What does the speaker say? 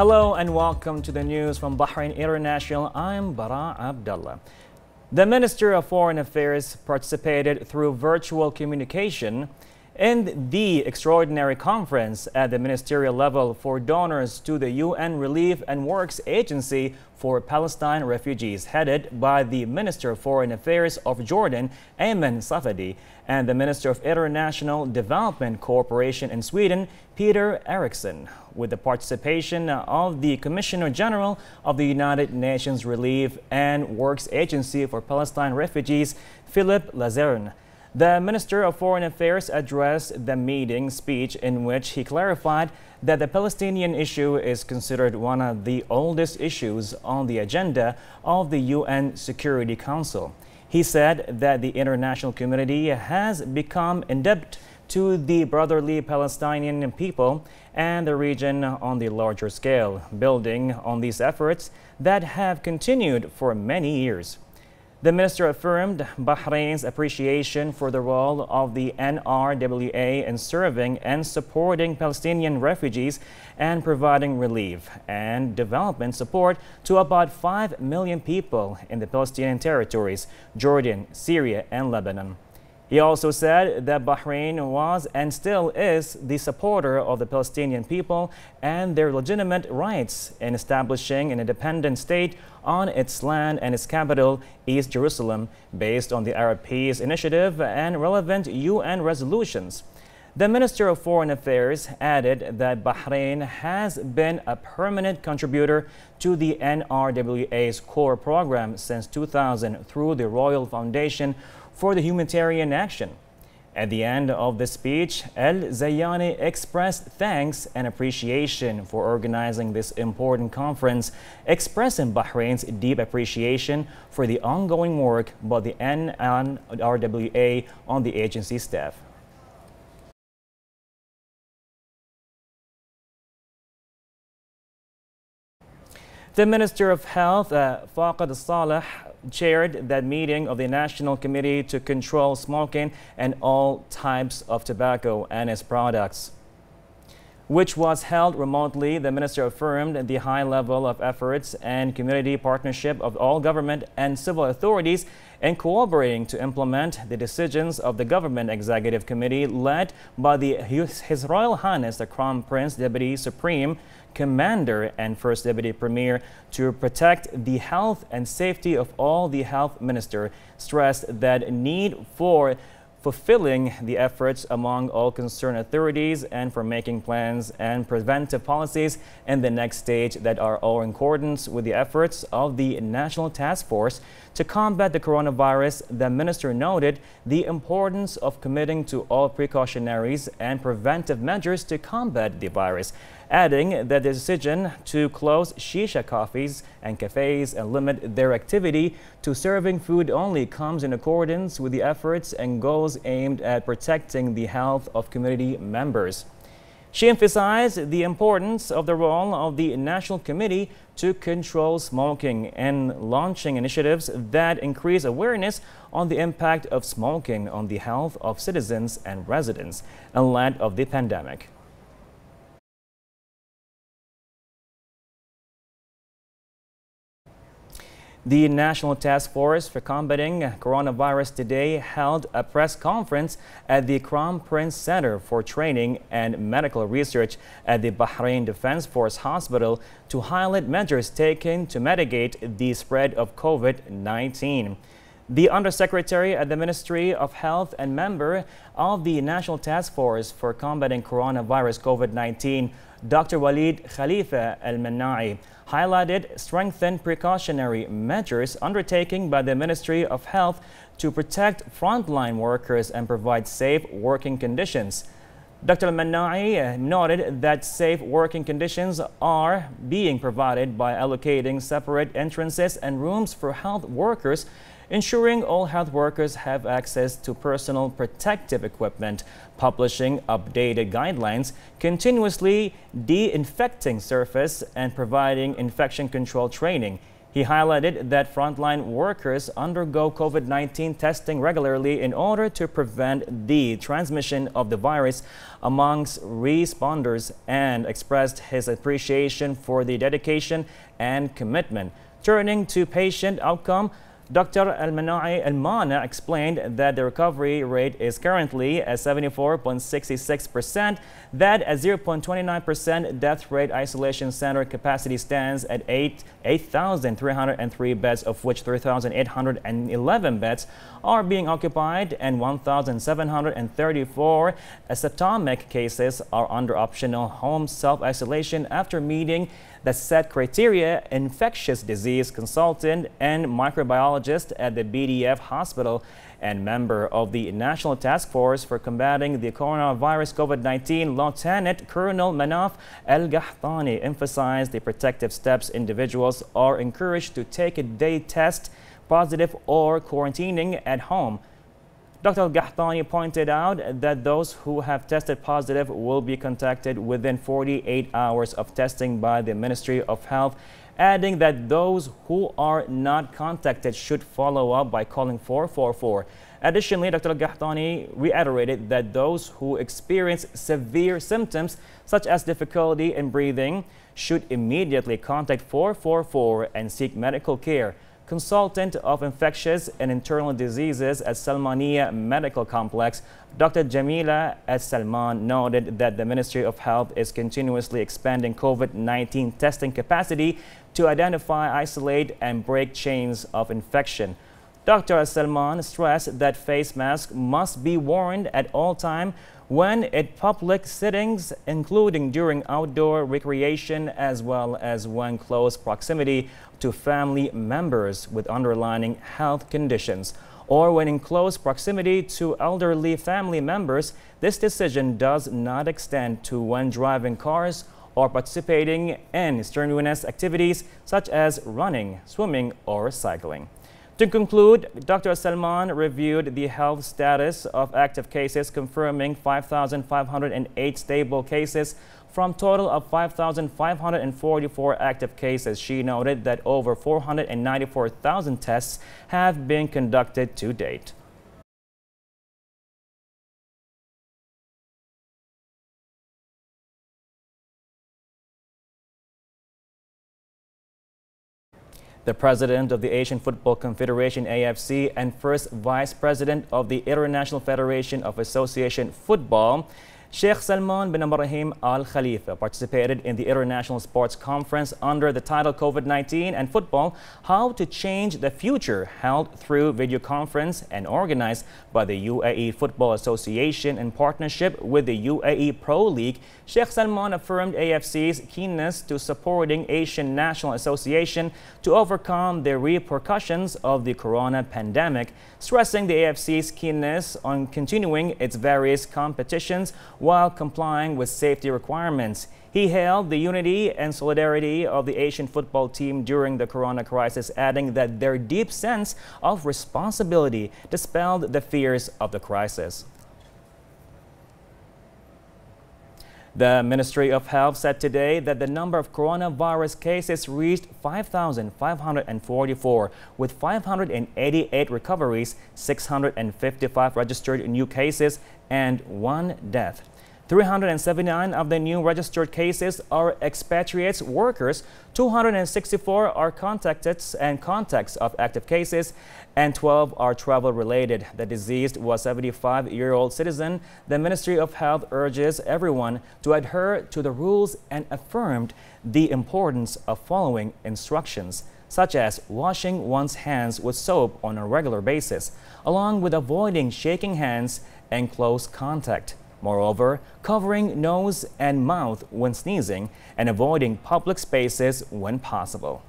Hello and welcome to the news from Bahrain International. I'm Bara Abdullah. The Minister of Foreign Affairs participated through virtual communication in the extraordinary conference at the ministerial level for donors to the UN Relief and Works Agency for Palestine refugees, headed by the Minister of Foreign Affairs of Jordan, Ayman Safadi, and the Minister of International Development Cooperation in Sweden, Peter Eriksson, with the participation of the Commissioner General of the United Nations Relief and Works Agency for Palestine refugees, Philip Lazzarini. The Minister of Foreign Affairs addressed the meeting speech in which he clarified that the Palestinian issue is considered one of the oldest issues on the agenda of the UN Security Council. He said that the international community has become indebted to the brotherly Palestinian people and the region on the larger scale, building on these efforts that have continued for many years. The minister affirmed Bahrain's appreciation for the role of the UNRWA in serving and supporting Palestinian refugees and providing relief and development support to about 5 million people in the Palestinian territories, Jordan, Syria, and Lebanon. He also said that Bahrain was and still is the supporter of the Palestinian people and their legitimate rights in establishing an independent state on its land and its capital, East Jerusalem, based on the Arab Peace Initiative and relevant UN resolutions. The Minister of Foreign Affairs added that Bahrain has been a permanent contributor to the UNRWA's core program since 2000 through the Royal Foundation for the humanitarian action. At the end of the speech, El Zayani expressed thanks and appreciation for organizing this important conference, expressing Bahrain's deep appreciation for the ongoing work by the UNRWA on the agency staff. The Minister of Health, uh, Faeqa Saleh, chaired that meeting of the National Committee to Control Smoking and All Types of Tobacco and its Products which was held remotely, the minister affirmed the high level of efforts and community partnership of all government and civil authorities in cooperating to implement the decisions of the Government Executive Committee led by the His Royal Highness the Crown Prince Deputy Supreme Commander and First Deputy Premier to protect the health and safety of all the health minister stressed that need for fulfilling the efforts among all concerned authorities and for making plans and preventive policies in the next stage that are all in accordance with the efforts of the National Task Force to combat the coronavirus. The minister noted the importance of committing to all precautionaries and preventive measures to combat the virus adding that the decision to close shisha coffees and cafes and limit their activity to serving food only comes in accordance with the efforts and goals aimed at protecting the health of community members. She emphasized the importance of the role of the National Committee to Control Smoking and launching initiatives that increase awareness on the impact of smoking on the health of citizens and residents in light of the pandemic. The National Task Force for Combating Coronavirus today held a press conference at the Crown Prince Center for Training and Medical Research at the Bahrain Defense Force Hospital to highlight measures taken to mitigate the spread of COVID-19. The Undersecretary at the Ministry of Health and member of the National Task Force for Combating Coronavirus COVID-19, Dr. Walid Khalifa Al-Manai, highlighted strengthened precautionary measures undertaken by the Ministry of Health to protect frontline workers and provide safe working conditions. Dr. Manai noted that safe working conditions are being provided by allocating separate entrances and rooms for health workers ensuring all health workers have access to personal protective equipment, publishing updated guidelines, continuously de-infecting surface, and providing infection control training. He highlighted that frontline workers undergo COVID-19 testing regularly in order to prevent the transmission of the virus amongst responders and expressed his appreciation for the dedication and commitment. Turning to patient outcome, Dr. Al-Manai Al-Mana explained that the recovery rate is currently at 74.66%, that at 0.29% death rate isolation center capacity stands at 8,303 8, beds, of which 3,811 beds are being occupied and 1,734 asymptomatic cases are under optional home self-isolation after meeting the set criteria infectious disease consultant and microbiologist at the BDF hospital and member of the National Task Force for Combating the Coronavirus COVID-19, Lieutenant Colonel Manaf El-Gahtani emphasized the protective steps individuals are encouraged to take a day test positive or quarantining at home Dr. Gahtani pointed out that those who have tested positive will be contacted within 48 hours of testing by the Ministry of Health, adding that those who are not contacted should follow up by calling 444. Additionally, Dr. Gahtani reiterated that those who experience severe symptoms such as difficulty in breathing should immediately contact 444 and seek medical care consultant of infectious and internal diseases at Salmania Medical Complex, Dr. Jamila S. Salman noted that the Ministry of Health is continuously expanding COVID-19 testing capacity to identify, isolate, and break chains of infection. Dr. Salman stressed that face masks must be worn at all times when at public sittings, including during outdoor recreation as well as when close proximity to family members with underlying health conditions or when in close proximity to elderly family members, this decision does not extend to when driving cars or participating in strenuous activities such as running, swimming, or cycling. To conclude, Dr. Salman reviewed the health status of active cases, confirming 5,508 stable cases from total of 5,544 active cases. She noted that over 494,000 tests have been conducted to date. The president of the Asian Football Confederation AFC and first vice president of the International Federation of Association Football Sheikh Salman bin Ibrahim Al Khalifa participated in the International Sports Conference under the title COVID-19 and Football, How to Change the Future, held through video conference and organized by the UAE Football Association in partnership with the UAE Pro League. Sheikh Salman affirmed AFC's keenness to supporting Asian National Association to overcome the repercussions of the corona pandemic, stressing the AFC's keenness on continuing its various competitions while complying with safety requirements. He hailed the unity and solidarity of the Asian football team during the corona crisis, adding that their deep sense of responsibility dispelled the fears of the crisis. The Ministry of Health said today that the number of coronavirus cases reached 5,544, with 588 recoveries, 655 registered new cases, and one death. 379 of the new registered cases are expatriates workers, 264 are contacted and contacts of active cases, and 12 are travel related. The deceased was 75-year-old citizen. The Ministry of Health urges everyone to adhere to the rules and affirmed the importance of following instructions such as washing one's hands with soap on a regular basis, along with avoiding shaking hands and close contact. Moreover, covering nose and mouth when sneezing and avoiding public spaces when possible.